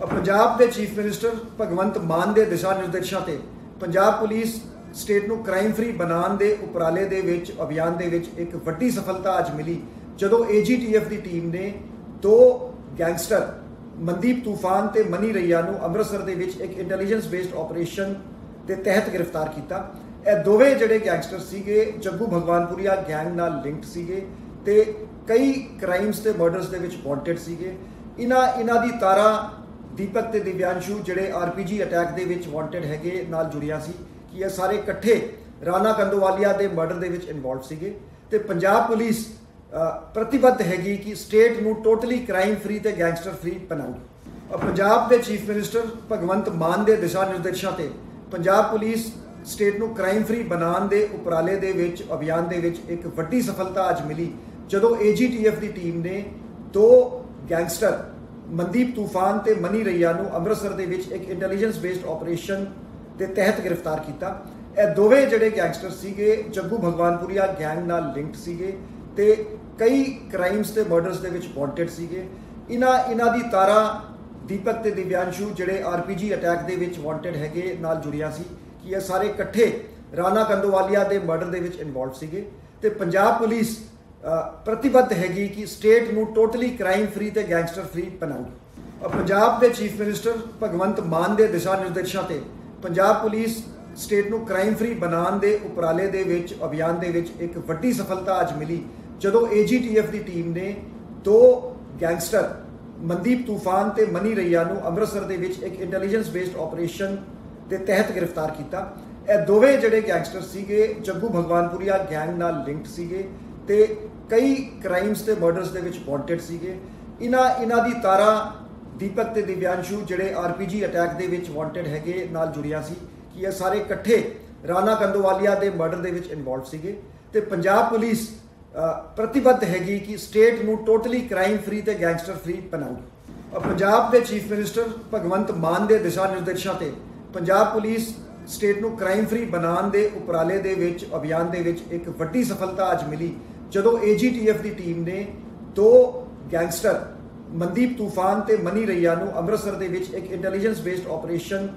ਪੰਜਾਬ ਦੇ chief minister Bhagwant Mann ਦੇ ਦਿਸ਼ਾ ਨਿਰਦੇਸ਼ਾਂ ਤੇ ਪੰਜਾਬ ਪੁਲਿਸ ਸਟੇਟ ਨੂੰ ਕ੍ਰਾਈਮ ਫ੍ਰੀ ਬਣਾਉਣ ਦੇ ਉਪਰਾਲੇ ਦੇ ਵਿੱਚ, ਅਭਿਆਨ ਦੇ ਵਿੱਚ ਇੱਕ ਵੱਡੀ ਸਫਲਤਾ ਅੱਜ ਮਿਲੀ, ਜਦੋਂ ਏਜੀਟੀਐਫ ਦੀ ਟੀਮ ਨੇ ਦੋ ਗੈਂਗਸਟਰ ਮਨਦੀਪ ਤੂਫਾਨ ਤੇ ਮਨੀ ਰਈਆ ਨੂੰ ਅੰਮ੍ਰਿਤਸਰ ਦੇ ਵਿੱਚ ਇੱਕ ਇੰਟੈਲੀਜੈਂਸ ਬੇਸਡ ਆਪਰੇਸ਼ਨ ਦੇ ਤਹਿਤ ਗ੍ਰਿਫਤਾਰ ਕੀਤਾ। ਇਹ ਦੋਵੇਂ ਜਿਹੜੇ ਗੈਂਗਸਟਰ ਸੀਗੇ, ਜੱਗੂ ਭਗਵਾਨਪੁਰੀਆ ਗੈਂਗ ਨਾਲ ਲਿੰਕਡ ਸੀਗੇ ਤੇ ਕਈ ਕ੍ਰਾਈਮਸ ਤੇ ਮਰਡਰਸ ਦੇ ਵਿੱਚ ਵਾਂਟਡ ਸੀਗੇ। ਇਹਨਾਂ ਇਹਨਾਂ ਦੀ ਤਾਰਾ ਦੀਪਕ ਤੇ ਦਿਵਿਆਂਸ਼ੂ ਜਿਹੜੇ ਆਰਪੀਜੀ ਅਟੈਕ ਦੇ ਵਿੱਚ ਵਾਂਟਡ ਹੈਗੇ ਨਾਲ ਜੁੜੀਆਂ ਸੀ, ਕਿ ਇਹ ਸਾਰੇ ਇਕੱਠੇ ਰਾਣਾ ਕੰਦੋਵਾਲੀਆ ਦੇ ਮਰਡਰ ਦੇ ਵਿੱਚ ਇਨਵੋਲਵ ਸੀਗੇ। ਤੇ ਪੰਜਾਬ ਪੁਲਿਸ ਪ੍ਰਤੀਬੱਧ ਹੈਗੀ ਕਿ ਸਟੇਟ ਨੂੰ ਟੋਟਲੀ ਕ੍ਰਾਈਮ ਫ੍ਰੀ ਤੇ ਗੈਂਗਸਟਰ ਫ੍ਰੀ ਬਣਾਉਗੀ। ਪੰਜਾਬ ਦੇ ਚੀਫ ਮਿਨਿਸਟਰ ਭਗਵੰਤ ਮਾਨ ਦੇ ਦਿਸ਼ਾ ਨਿਰਦੇਸ਼ਾਂ ਤੇ ਪੰਜਾਬ ਪੁਲਿਸ ਸਟੇਟ ਨੂੰ ਕ੍ਰਾਈਮ ਫ੍ਰੀ ਬਣਾਉਣ ਦੇ ਉਪਰਾਲੇ ਦੇ ਵਿੱਚ, ਅਭਿਆਨ ਦੇ ਵਿੱਚ ਇੱਕ ਵੱਡੀ ਸਫਲਤਾ ਅੱਜ ਮਿਲੀ, ਜਦੋਂ ਏਜੀਟੀਐਫ ਦੀ ਟੀਮ ਨੇ ਦੋ ਗੈਂਗਸਟਰ ਮਨਦੀਪ ਤੂਫਾਨ ਤੇ ਮਨੀ ਰਈਆ ਨੂੰ ਅੰਮ੍ਰਿਤਸਰ ਦੇ ਵਿੱਚ ਇੱਕ ਇੰਟੈਲੀਜੈਂਸ ਬੇਸਡ ਆਪਰੇਸ਼ਨ ਦੇ ਤਹਿਤ ਗ੍ਰਿਫਤਾਰ ਕੀਤਾ। ਇਹ ਦੋਵੇਂ ਜਿਹੜੇ ਗੈਂਗਸਟਰ ਸੀਗੇ, ਜੱਗੂ ਭਗਵਾਨਪੁਰੀਆ ਗੈਂਗ ਨਾਲ ਲਿੰਕਡ ਸੀਗੇ ਤੇ ਕਈ ਕ੍ਰਾਈਮਸ ਤੇ ਮਰਡਰਸ ਦੇ ਵਿੱਚ ਵਾਂਟਡ ਸੀਗੇ। ਇਹਨਾਂ ਇਹਨਾਂ ਦੀ ਤਾਰਾ ਦੀਪਕ ਤੇ ਦਿਵਿਆਂਸ਼ੂ ਜਿਹੜੇ ਆਰਪੀਜੀ ਅਟੈਕ ਦੇ ਵਿੱਚ ਵਾਂਟਡ ਹੈਗੇ ਨਾਲ ਜੁੜੀਆਂ ਸੀ ਕਿ ਇਹ ਸਾਰੇ ਇਕੱਠੇ ਰਾਣਾ ਕੰਦੋਵਾਲੀਆ ਦੇ ਮਰਡਰ ਦੇ ਵਿੱਚ ਇਨਵੋਲਵ ਸੀਗੇ। ਤੇ ਪੰਜਾਬ ਪੁਲਿਸ ਪ੍ਰਤੀਬੱਧ ਹੈਗੀ ਕਿ ਸਟੇਟ ਨੂੰ ਟੋਟਲੀ ਕ੍ਰਾਈਮ ਫ੍ਰੀ ਤੇ ਗੈਂਗਸਟਰ ਫ੍ਰੀ ਬਣਾਉਗੀ। ਪੰਜਾਬ ਦੇ ਚੀਫ ਮਿਨਿਸਟਰ ਭਗਵੰਤ ਮਾਨ ਦੇ ਦਿਸ਼ਾ ਨਿਰਦੇਸ਼ਾਂ ਤੇ ਪੰਜਾਬ ਪੁਲਿਸ ਸਟੇਟ ਨੂੰ ਕ੍ਰਾਈਮ ਫ੍ਰੀ ਬਣਾਉਣ ਦੇ ਉਪਰਾਲੇ ਦੇ ਵਿੱਚ, ਅਭਿਆਨ ਦੇ ਵਿੱਚ ਇੱਕ ਵੱਡੀ ਸਫਲਤਾ ਅੱਜ ਮਿਲੀ, ਜਦੋਂ ਏਜੀਟੀਐਫ ਦੀ ਟੀਮ ਨੇ ਦੋ ਗੈਂਗਸਟਰ ਮਨਦੀਪ ਤੂਫਾਨ ਤੇ ਮਨੀ ਰਈਆ ਨੂੰ ਅੰਮ੍ਰਿਤਸਰ ਦੇ ਵਿੱਚ ਇੱਕ ਇੰਟੈਲੀਜੈਂਸ ਬੇਸਡ ਆਪਰੇਸ਼ਨ ਦੇ ਤਹਿਤ ਗ੍ਰਿਫਤਾਰ ਕੀਤਾ। ਇਹ ਦੋਵੇਂ ਜਿਹੜੇ ਗੈਂਗਸਟਰ ਸੀਗੇ, ਜੱਗੂ ਭਗਵਾਨਪੁਰੀਆ ਗੈਂਗ ਨਾਲ ਲਿੰਕਡ ਸੀਗੇ। ਤੇ ਕਈ ਕ੍ਰਾਈਮਸ ਤੇ ਮਰਡਰਸ ਦੇ ਵਿੱਚ ਵਾਂਟਡ ਸੀਗੇ। ਇਹਨਾਂ ਇਹਨਾਂ ਦੀ ਤਾਰਾ ਦੀਪਕ ਤੇ ਦਿਵਿਆਂਸ਼ੂ ਜਿਹੜੇ ਆਰਪੀਜੀ ਅਟੈਕ ਦੇ ਵਿੱਚ ਵਾਂਟਡ ਹੈਗੇ ਨਾਲ ਜੁੜੀਆਂ ਸੀ ਕਿ ਇਹ ਸਾਰੇ ਇਕੱਠੇ ਰਾਣਾ ਕੰਦੋਵਾਲੀਆ ਦੇ ਮਰਡਰ ਦੇ ਵਿੱਚ ਇਨਵੋਲਵ ਸੀਗੇ। ਤੇ ਪੰਜਾਬ ਪੁਲਿਸ ਪ੍ਰਤੀਬੱਧ ਹੈਗੀ ਕਿ ਸਟੇਟ ਨੂੰ ਟੋਟਲੀ ਕ੍ਰਾਈਮ ਫ੍ਰੀ ਤੇ ਗੈਂਗਸਟਰ ਫ੍ਰੀ ਬਣਾਉਗੀ। ਅ, ਪੰਜਾਬ ਦੇ ਚੀਫ ਮਿਨਿਸਟਰ ਭਗਵੰਤ ਮਾਨ ਦੇ ਦਿਸ਼ਾ ਨਿਰਦੇਸ਼ਾਂ ਤੇ ਪੰਜਾਬ ਪੁਲਿਸ ਸਟੇਟ ਨੂੰ ਕ੍ਰਾਈਮ ਫ੍ਰੀ ਬਣਾਉਣ ਦੇ ਉਪਰਾਲੇ ਦੇ ਵਿੱਚ ਅਭਿਆਨ ਦੇ ਵਿੱਚ ਇੱਕ ਵੱਡੀ ਸਫਲਤਾ ਅੱਜ ਮਿਲੀ। ਜਦੋਂ ਏਜੀਟੀਐਫ ਦੀ ਟੀਮ ਨੇ ਦੋ ਗੈਂਗਸਟਰ ਮਨਦੀਪ ਤੂਫਾਨ ਤੇ ਮਨੀ ਰਈਆ ਨੂੰ ਅੰਮ੍ਰਿਤਸਰ ਦੇ ਵਿੱਚ ਇੱਕ ਇੰਟੈਲੀਜੈਂਸ ਬੇਸਡ ਆਪਰੇਸ਼ਨ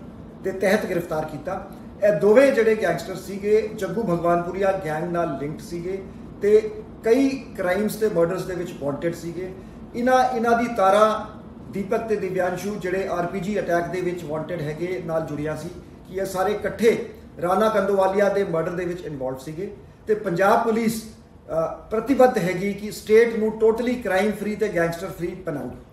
ਦੇ ਤਹਿਤ ਗ੍ਰਿਫਤਾਰ ਕੀਤਾ। ਇਹ ਦੋਵੇਂ ਜਿਹੜੇ ਗੈਂਗਸਟਰ ਸੀਗੇ, ਜੱਗੂ ਭਗਵਾਨਪੁਰੀਆ ਗੈਂਗ ਨਾਲ ਲਿੰਕਡ ਸੀਗੇ ਤੇ ਕਈ ਕ੍ਰਾਈਮਸ ਤੇ ਮਰਡਰਸ ਦੇ ਵਿੱਚ ਵਾਂਟਡ ਸੀਗੇ। ਇਹਨਾਂ ਇਹਨਾਂ ਦੀ ਤਾਰਾ ਦੀਪਕ ਤੇ ਦਿਵਿਆਂਸ਼ੂ ਜਿਹੜੇ ਆਰਪੀਜੀ ਅਟੈਕ ਦੇ ਵਿੱਚ ਵਾਂਟਡ ਹੈਗੇ ਨਾਲ ਜੁੜਿਆ ਸੀ ਕਿ ਇਹ ਸਾਰੇ ਇਕੱਠੇ ਰਾਣਾ ਕੰਦੋਵਾਲੀਆ ਦੇ ਮਰਡਰ ਦੇ ਵਿੱਚ ਇਨਵੋਲਵ ਸੀਗੇ। ਤੇ ਪੰਜਾਬ ਪੁਲਿਸ ਪ੍ਰਤੀਬੱਧ ਹੈਗੀ ਕਿ ਸਟੇਟ ਨੂੰ ਟੋਟਲੀ ਕ੍ਰਾਈਮ ਫ੍ਰੀ ਤੇ ਗੈਂਗਸਟਰ ਫ੍ਰੀ ਬਣਾਉਗੀ